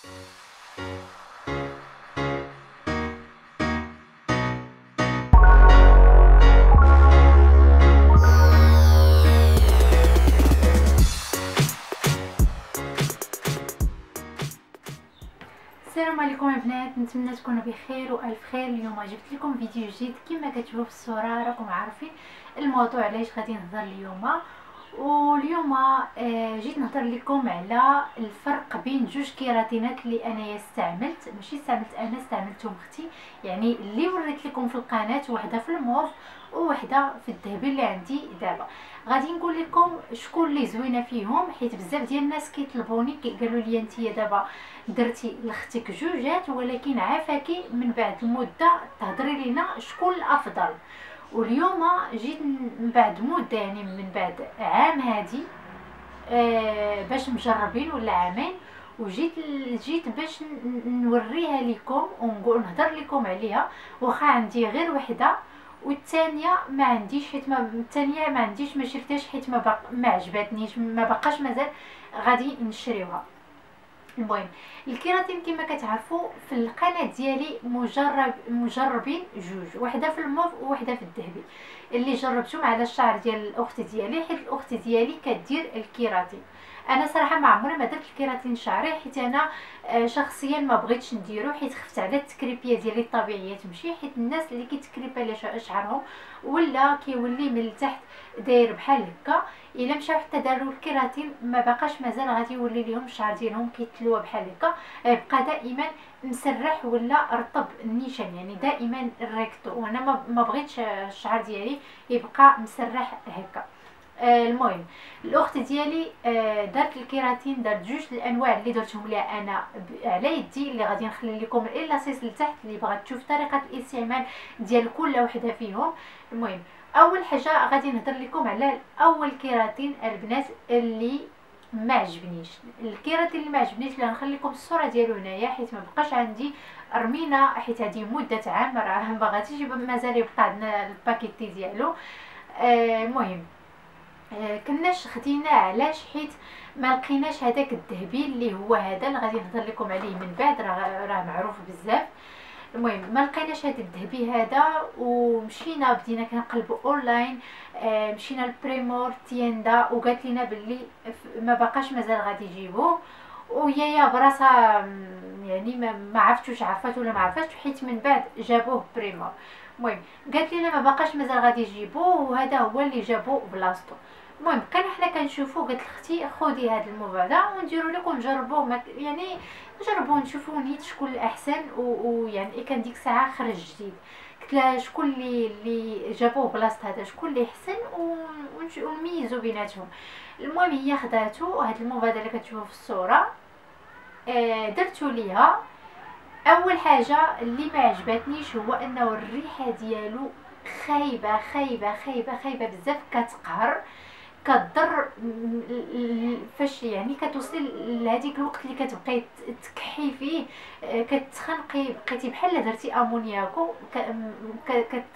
السلام عليكم البنات نتمنى تكونوا بخير وألف خير. اليوم جبت لكم فيديو جديد. كما كتشوفوا في الصورة راكم عارفين الموضوع علاش غادي نهضر اليوم. واليوم آه، جيت نهضر لكم على الفرق بين جوج كيراتينات اللي انايا استعملت. ماشي استعملت أنا استعملتهم أختي. يعني اللي وريت لكم في القناة وحدة في الموف وحده في الذهبي اللي عندي دابا. غادي نقول لكم شكون اللي زوينة فيهم حيت بزاف ديال الناس كيطلبوني قالوا لي انت دابا درتي لختك جوجات ولكن عافاكي من بعد المدة تهضري لينا شكون الأفضل. واليوم جيت من بعد مده يعني من بعد عام هادي آه باش مجربين ولا عامين وجيت جيت باش نوريها لكم ونقول نهضر لكم عليها. واخا عندي غير وحدة والثانيه ما عنديش حيت ما الثانية ما عنديش ما شريتهاش حيت ما بق... ما عجبتنيش ما بقاش مازال غادي نشريوها. المهم الكيراتين كما كتعرفوا في القناة ديالي مجرب مجربين جوج وحدة في الموف وحده في الذهبي اللي جربتهم على الشعر ديال الأخت ديالي حيت الأخت ديالي كدير الكيراتين. أنا صراحة ما عمري ما درت الكيراتين شعري حيت أنا آه، شخصيا ما بغيتش نديرو حيت خفت على التكريبية ديالي الطبيعية تمشي حيت الناس اللي كيتكريبا شعرهم ولا كيولي من التحت داير بحال هكا إلا مشاو حتى داروا الكيراتين ما بقاش مازال غادي يولي لهم الشعر ديالهم كيتلوى بحال هكا يبقى دائما مسرح ولا رطب النيشان يعني دائما recto وأنا ما بغيتش الشعر ديالي يبقى مسرح هكا. آه المهم الأخت ديالي آه دارت الكيراتين دارت جوج الأنواع اللي درتهم لها أنا على يدي اللي غادي نخلي لكم اللاصيص لتحت اللي بغات تشوف طريقة الاستعمال ديال كل وحدة فيهم. المهم أول حاجة غادي نهضر لكم على اول كيراتين البنات اللي ما عجبنيش. الكيراتين اللي ما عجبنيش اللي نخلي لكم الصورة ديالو هنايا حيت ما بقاش عندي رمينا حيت هذه مدة عام راه ما غاديش مازال يبقى عندنا الباكيتي ديالو. آه المهم آه كناش خدينا علاش حيت ما لقيناش هذاك الذهبي اللي هو هذا اللي غادي نهضر لكم عليه من بعد راه معروف بزاف. المهم ما لقيناش هذا الذهبي هذا ومشينا بدينا كنقلبوا أونلاين آه مشينا ل Primor tienda وقالت لنا باللي ما بقاش مازال غادي يجيبوه وهي براسها يعني ما, عرفتش عرفات ولا ما عرفاتش حيت من بعد جابوه Primor. المهم قالت لنا ما بقاش مازال غادي يجيبوه وهذا هو اللي جابوه بلاصتو. المهم بقينا حنا كنشوفو قالت لختي خذي هذا الموفا ونديرو لك ونجربوه يعني نجربو نشوفو نيت شكون الأحسن ويعني كان ديك الساعة خرج جديد. قلت لها شكون اللي اللي جابوه بلاصة هذا شكون اللي أحسن ونميزو بيناتهم. المهم هي خداتو هاد الموفا اللي كتشوفو في الصورة آه درتو ليها. أول حاجة اللي ما عجبتنيش هو أنه الريحة ديالو خايبة خايبة خايبة خايبة بزاف كتقهر. كضر فاش يعني كتوصلي لهذيك الوقت اللي كتبقاي تكحي فيه كتخنقي بقيتي بحال درتي أمونياكو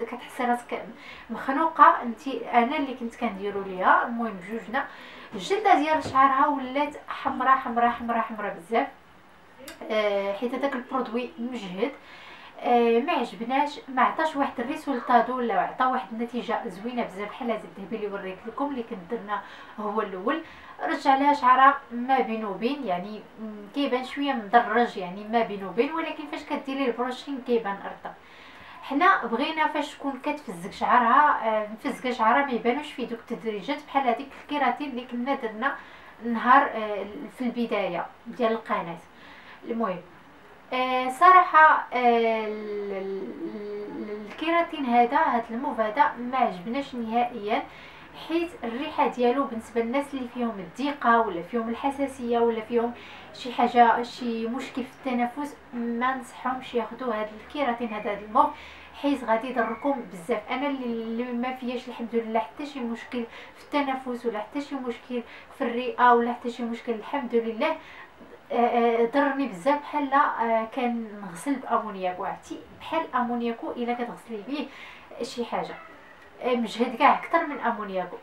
كتحسي راسك مخنوقة. انت أنا اللي كنت كنديرو ليها المهم بجوجنا الجلدة ديال شعرها ولات حمراء حمراء حمراء حمراء بزاف. آه، حيت هذاك ال produit مجهد. آه ما عجبناش ما عطاش واحد ال resultado ولا عطا واحد النتيجة زوينة بزاف بحال هذا الذهبي اللي وريت لكم اللي كنت درنا هو الأول. رجع لها شعرها ما بين وبين يعني كيبان شوية مدرج يعني ما بين وبين ولكن فاش كديري ال brushing كيبان ارطب حنا بغينا فاش تكون كتفزك شعرها آه مفزكه شعرها ما يبانوش فيه دوك التدريجات بحال هذيك الكيراتين اللي كنا درنا نهار آه في البداية ديال القناة. المهم آه صراحة آه الكيراتين هذا هذا الموف هذا ما عجبناش نهائيا حيت الريحة ديالو بالنسبة للناس اللي فيهم الضيقة ولا فيهم الحساسية ولا فيهم شي حاجة شي مشكل في التنفس ما نصحهمش ياخذوا هذا الكيراتين هذا الموف حيت غادي يضركم بزاف. أنا اللي ما فياش الحمد لله حتى شي مشكل في التنفس ولا حتى شي مشكل في الرئة ولا حتى شي مشكل الحمد لله. ضرني بزاف بحال آه، كان نغسل ب amoniaco عرفتي بحال amoniaco إلا كتغسلي به شي حاجة. مجهد كاع أكثر من amoniaco.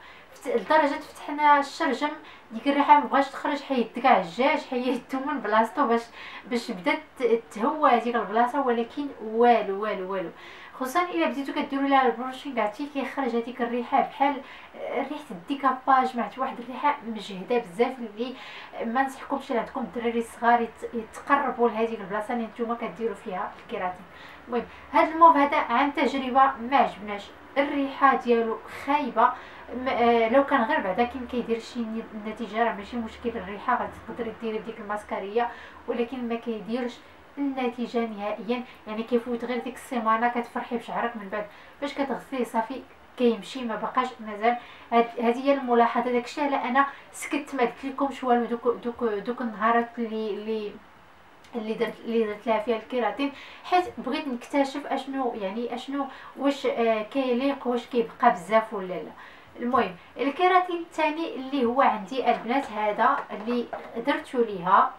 لدرجه فتحنا الشرجم ديك الريحة ما بغاش تخرج حيد كاع الجاج حيدتو من بلاصتو باش باش بدات تهوى هذيك البلاصة ولكن والو والو والو. خصوصا إلا بديتو كديروا لها ال brushing عرفتي كيخرج هذيك الريحة بحال ريحة ال décapage مع واحد الريحة مجهدة بزاف اللي ما نصحكمش عندكم الدراري الصغار يتقربوا لهذيك البلاصة اللي نتوما كديروا فيها الكيراتين. المهم هذا الموف هذا عن تجربة ما عجبناش. الريحة ديالو خايبة. لو كان غير بعدا كي كيدير شي نتيجة راه ماشي مشكل الريحة غتقدري ديري ديك ال mascarilla ولكن ما كيديرش النتيجة نهائيا. يعني كيفوت غير ديك السيمانة كتفرحي بشعرك من بعد. باش كتغسليه صافي كيمشي ما بقاش مازال. هذه هي الملاحظة. داكشي على أنا سكت ما قلت لكمش والو دوك دوك دوك النهارات اللي اللي اللي درت اللي درت لها فيها الكيراتين حيت بغيت نكتشف اشنو يعني أشنو واش آه كيليق واش كيبقى بزاف ولا لا. المهم الكيراتين الثاني اللي هو عندي البنات هذا اللي درتو ليها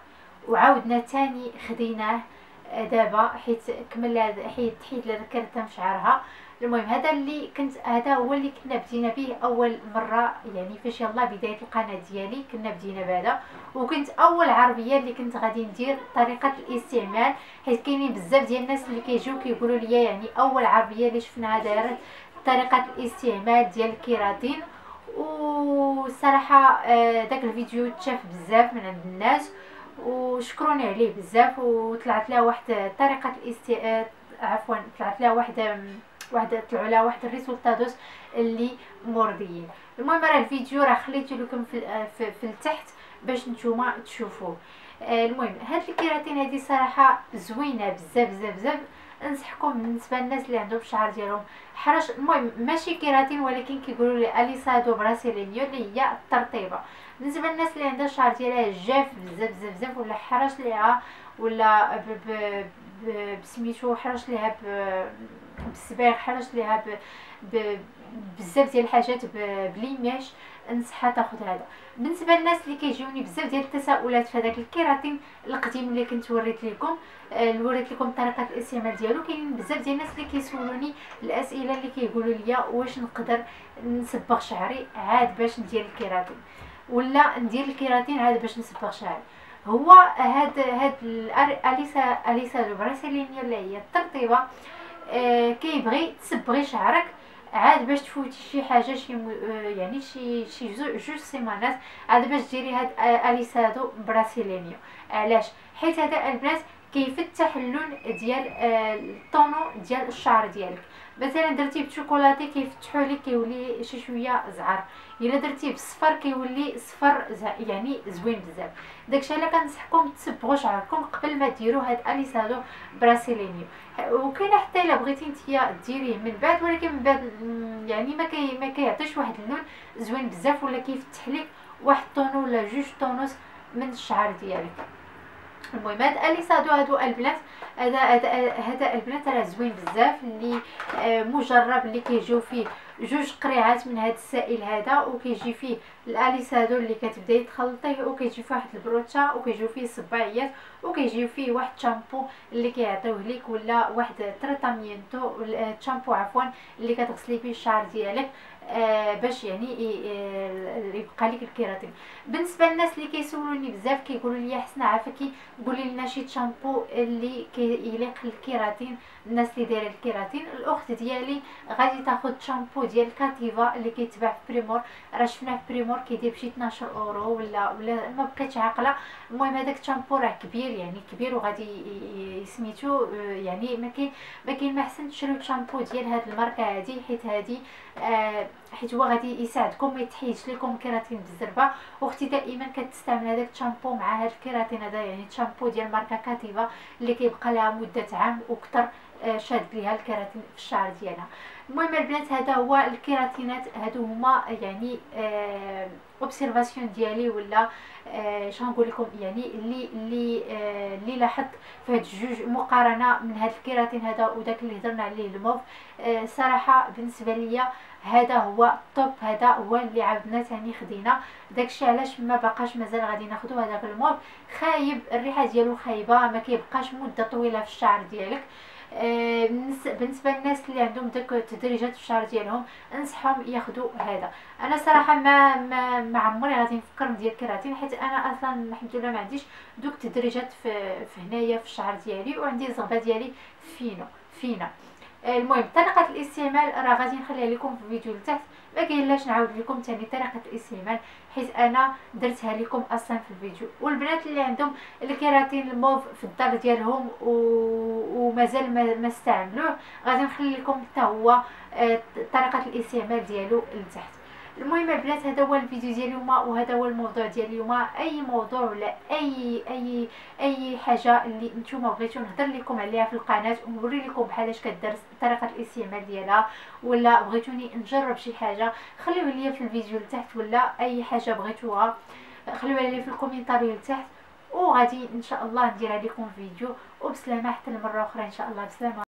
وعاودنا تاني خديناه آه، دابا حيت كمل حيت حيت لنا كرتها شعرها. المهم هذا اللي كنت هذا هو اللي كنا بدينا به أول مرة يعني فاش يلا بداية القناة ديالي كنا بدينا بهذا. وكنت أول عربية اللي كنت غادي ندير طريقة الاستعمال حيت كاينين بزاف ديال الناس اللي كيجيو كيقولوا لي يعني أول عربية اللي شفناها دارت طريقة الاستعمال ديال الكيراتين وصراحة آه، داك الفيديو تشاف بزاف من عند الناس وشكروني عليه بزاف وطلعت لها واحد طريقة الاست عفوا طلعت لها واحد واحد طلعوا لها واحد الريزولتادوس اللي مرضيين. المهم راه الفيديو راه خليته لكم في, في, في التحت باش نتوما تشوفوه. آه، المهم هاد الكيراتين هذه صراحة زوينة بزاف بزاف بزاف. انصحكم بالنسبة للناس اللي عندهم الشعر ديالهم. حرش المهم ماشي كيراتين ولكن كيقولوا لي اليسادو براسيلينيو اللي هي الترطيبه بالنسبة للناس اللي عندها الشعر ديالها جاف بزاف بزاف بزاف ولا حرش ليها ولا بسميتو حرش ليها بالصباغ حرش ليها بزاف ديال الحاجات بليماش نصحها تاخذ هذا. بالنسبة للناس اللي كيجيوني بزاف ديال التساؤلات في هذاك الكيراتين القديم اللي كنت وريت لكم اللي آه، وريت لكم طريقة الاستعمال ديالو كاينين بزاف ديال الناس اللي كيسولوني الأسئلة اللي كيقولوا لي واش نقدر نصبغ شعري عاد باش ندير الكيراتين. ولا ندير الكيراتين عاد باش نصبغ شعري. هو هاد هاد alisa alisado brasileño اللي هي الترطيبة آه كيبغي تصبغي شعرك عاد باش تفوتي شي حاجة شي آه، يعني شي شي جوج سيمانات عاد باش ديري هاد alisado brasileño. علاش؟ حيت هذا البنات كيفتح اللون ديال آه، ال tono ديال الشعر ديالك؟ مثلا درتي بشوكولاتي كيفتحوا لك كيولي شي شوية زعر. إلا درتيه بالصفر كيولي صفر يعني زوين بزاف. داكشي علاش كنصحكم تصبغوا شعركم قبل ما ديروا هاد alisado brasileño. وكاينة حتى إلا بغيتي نتيا ديريه من بعد ولكن من بعد يعني ما كي ما كيعطيش واحد اللون زوين بزاف ولا كيفتح لك واحد tono ولا جوج tonos من الشعر ديالك. المهم هاد alisado هادو البنات. هذا هذا البنات راه زوين بزاف اللي آه، مجرب اللي كيجيو فيه جوج قريعات من هذا السائل هذا وكيجي فيه ال alisado اللي كتبداي تخلطيه وكيجي فيه واحد ال brocha وكيجيو فيه صباعيات وكيجيو فيه واحد شامبو اللي كيعطيوه لك ولا واحد tratamiento الشامبو عفوا اللي كتغسلي فيه الشعر ديالك. آه باش يعني آه يبقى لك الكيراتين. بالنسبة للناس اللي كيسولوني بزاف كيقولوا لي حسنا عافاكي قولي لنا شي شامبو اللي كيليق الكيراتين الناس اللي دايرة الكيراتين الأخت ديالي غادي تاخذ شامبو ديال Kativa اللي كيتباع في Primor راه شفناه في Primor كيدير بشي 12 اورو ولا ولا ما بقيتش عاقلة. المهم هذاك الشامبو راه كبير يعني كبير وغادي سميتو يعني ما كاين ما كاين ما احسن تشريو الشامبو ديال هاد الماركه هادي حيت هادي آه حيت هو غادي يساعدكم ما يتحيدش لكم كيراتين بالزربه واختي دائما كتستعمل هذاك الشامبو مع هاد الكيراتين هذا يعني الشامبو ديال ماركة Kativa اللي كيبقى لها مدة عام وكثر آه شاد ليها الكيراتين في الشعر ديالها. المهم البنات هذا هو الكيراتينات هادو هما يعني آه observation ديالي ولا آه شنو نقول لكم يعني اللي اللي آه اللي لاحظت في هاد الجوج مقارنة من هاد الكيراتين هذا وداك اللي هضرنا عليه الموف آه صراحة بالنسبة ليا هذا هو الطوب هذا هو اللي عاودنا ثاني خدينا. داكشي علاش ما بقاش مازال غادي ناخذو هذاك الموف. خايب الريحة ديالو خايبة ما كيبقاش مدة طويلة في الشعر ديالك. بالنسبة للناس اللي عندهم داك التدريجات في الشعر ديالهم أنصحهم ياخذوا هذا. أنا صراحة ما ما, ما عمري غادي نفكر ندير كيراتين حيت أنا أصلا الحمد لله ما عنديش دوك التدريجات في, في هنايا في الشعر ديالي وعندي الزغبه ديالي فينو فينا المهم طريقة الاستعمال راه غادي نخليها لكم في الفيديو لتحت. ما كاينلاش نعاود لكم ثاني طريقة الاستعمال حيت أنا درتها لكم أصلا في الفيديو. والبنات اللي عندهم الكيراتين الموف في الدار ديالهم و... ومازال ما, ما استعملوه غادي نخلي لكم حتى هو آه، طريقة الاستعمال ديالو لتحت. المهم البنات هذا هو الفيديو ديال اليوم وهذا هو الموضوع ديال اليوم. أي موضوع ولا اي اي أي حاجة اللي نتوما بغيتو نهضر لكم عليها في القناة ونوري لكم بحالاش كدار طريقة الاستعمال ديالها ولا بغيتوني نجرب شي حاجة خليوها لي في الفيديو لتحت ولا أي حاجة بغيتوها خليوها لي في ال commentaire لتحت وغادي إن شاء الله نديرها لكم فيديو. وبسلامة حتى المرة أخرى إن شاء الله. بسلامة.